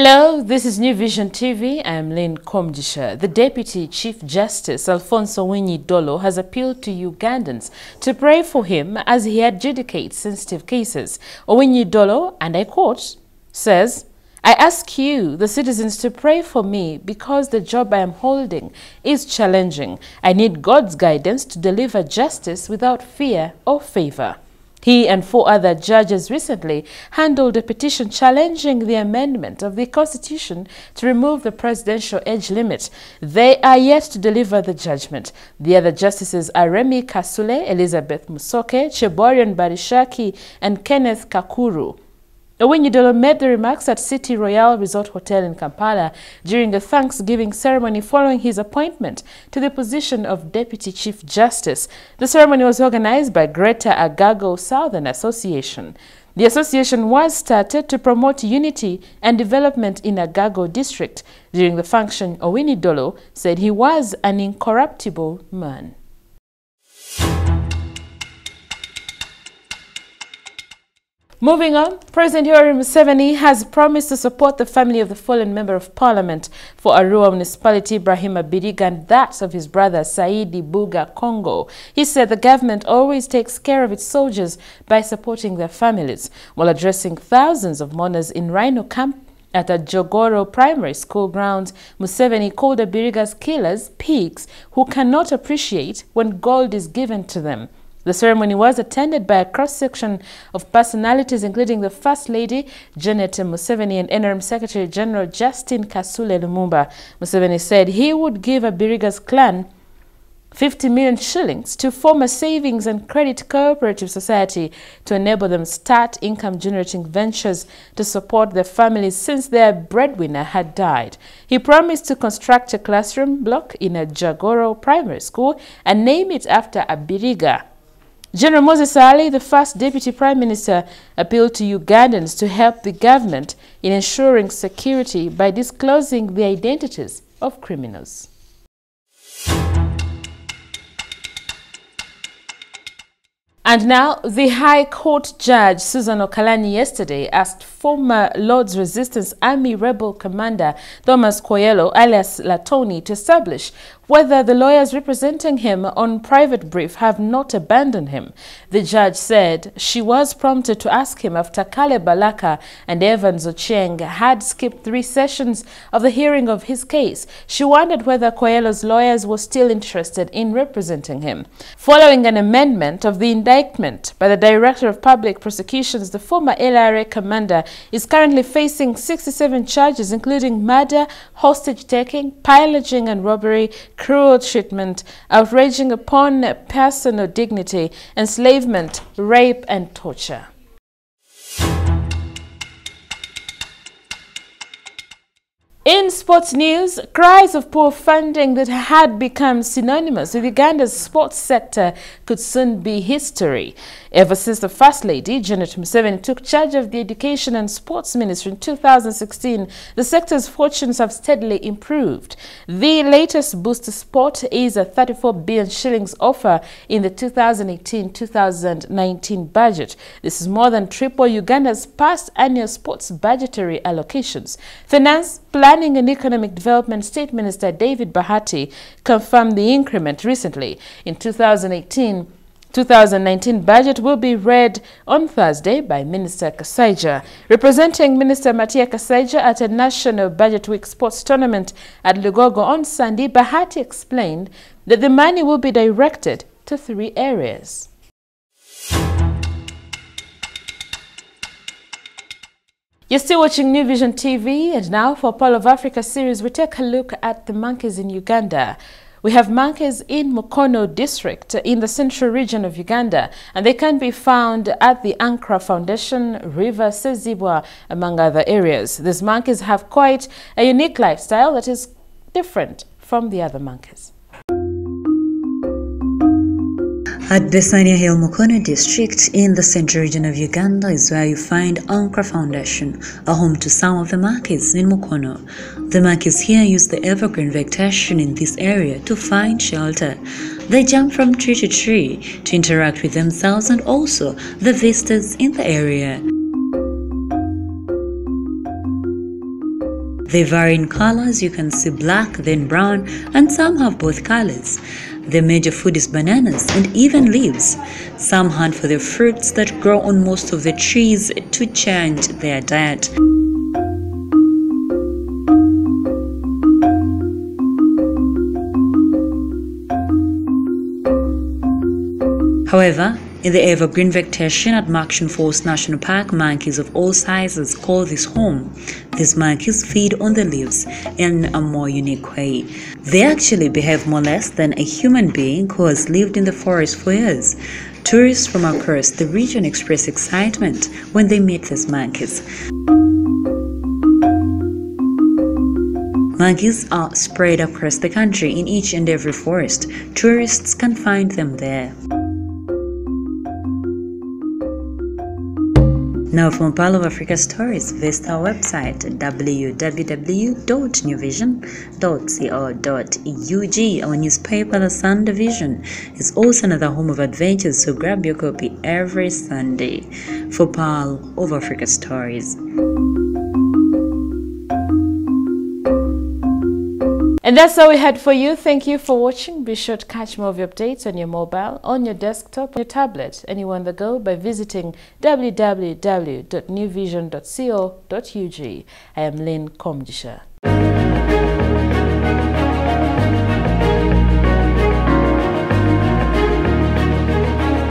Hello, this is New Vision TV. I am Lynn Komjisha. The Deputy Chief Justice Alfonse Owiny Dollo has appealed to Ugandans to pray for him as he adjudicates sensitive cases. Owiny Dollo, and I quote, says, I ask you, the citizens, to pray for me because the job I am holding is challenging. I need God's guidance to deliver justice without fear or favor. He and four other judges recently handled a petition challenging the amendment of the Constitution to remove the presidential age limit. They are yet to deliver the judgment. The other justices are Remmy Kasule, Elizabeth Musoke, Cheborion Barishaki, and Kenneth Kakuru. Owiny Dollo made the remarks at City Royal Resort Hotel in Kampala during a Thanksgiving ceremony following his appointment to the position of Deputy Chief Justice. The ceremony was organized by Greater Agago Southern Association. The association was started to promote unity and development in Agago district. During the function, Owiny Dollo said he was an incorruptible man. Moving on, President Yoweri Museveni has promised to support the family of the fallen member of parliament for Arua municipality, Ibrahim Abiriga, and that of his brother Saidi Buga Congo. He said the government always takes care of its soldiers by supporting their families. While addressing thousands of mourners in Rhino camp at a Jogoro primary school grounds, Museveni called Abiriga's killers pigs who cannot appreciate when gold is given to them. The ceremony was attended by a cross-section of personalities including the First Lady Janet Museveni and NRM Secretary General Justin Kasule Lumumba. Museveni said he would give Abiriga's clan 50 million shillings to form a savings and credit cooperative society to enable them start income generating ventures to support their families since their breadwinner had died. He promised to construct a classroom block in a Jagoro primary school and name it after Abiriga. General Moses Ali, the first Deputy Prime Minister, appealed to Ugandans to help the government in ensuring security by disclosing the identities of criminals. And now, the High Court Judge Susan Okalanya yesterday asked former Lord's Resistance Army rebel commander Thomas Kwoyelo alias Latoni to establish whether the lawyers representing him on private brief have not abandoned him. The judge said she was prompted to ask him after Caleb Alaka and Evans Ochieng had skipped three sessions of the hearing of his case. She wondered whether Kwoyelo's lawyers were still interested in representing him. Following an amendment of the indictment by the Director of Public Prosecutions, the former LRA commander is currently facing 67 charges including murder, hostage-taking, pillaging and robbery, cruel treatment, outraging upon personal dignity, enslavement, rape and torture. In sports news, cries of poor funding that had become synonymous with Uganda's sports sector could soon be history. Ever since the First Lady, Janet Museveni, took charge of the Education and Sports Ministry in 2016, the sector's fortunes have steadily improved. The latest boost to sport is a 34 billion shillings offer in the 2018-2019 budget. This is more than triple Uganda's past annual sports budgetary allocations. Finance, Planning and Economic Development State Minister David Bahati confirmed the increment recently. In 2018, 2019 budget will be read on Thursday by Minister Kasaija. Representing Minister Matia Kasaija at a National Budget Week sports tournament at Lugogo on Sunday, Bahati explained that the money will be directed to three areas. You're still watching New Vision TV, and now for Pearl of Africa series, we take a look at the monkeys in Uganda. We have monkeys in Mukono district in the central region of Uganda, and they can be found at the Ankara Foundation, River Sezibwa, among other areas. These monkeys have quite a unique lifestyle that is different from the other monkeys. At Besania Hill Mukono district in the central region of Uganda is where you find Ankara Foundation, a home to some of the monkeys in Mukono. The monkeys here use the evergreen vegetation in this area to find shelter. They jump from tree to tree to interact with themselves and also the visitors in the area. They vary in colors, you can see black, then brown, and some have both colors. Their major food is bananas and even leaves. Some hunt for the fruits that grow on most of the trees to change their diet. However, in the evergreen vegetation at Murchison Falls National Park, monkeys of all sizes call this home. These monkeys feed on the leaves in a more unique way. They actually behave more less than a human being who has lived in the forest for years. Tourists from across the region express excitement when they meet these monkeys. Monkeys are spread across the country in each and every forest. Tourists can find them there. Now from Pearl of Africa Stories, visit our website www.newvision.co.ug. Our newspaper, The Sunday Vision, is also another home of adventures, so grab your copy every Sunday for Pearl of Africa Stories. And that's all we had for you. Thank you for watching. Be sure to catch more of your updates on your mobile, on your desktop, on your tablet, anywhere on the go by visiting www.newvision.co.ug. I am Lynn Komjisha.